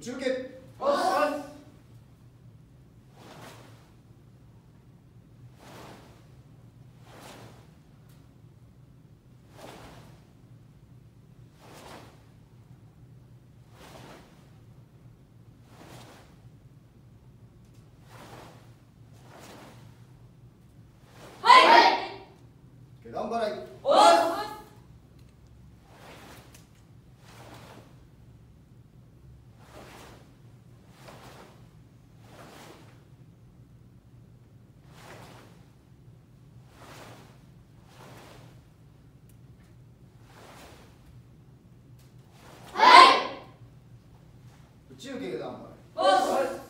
中継下段払い中継だもん。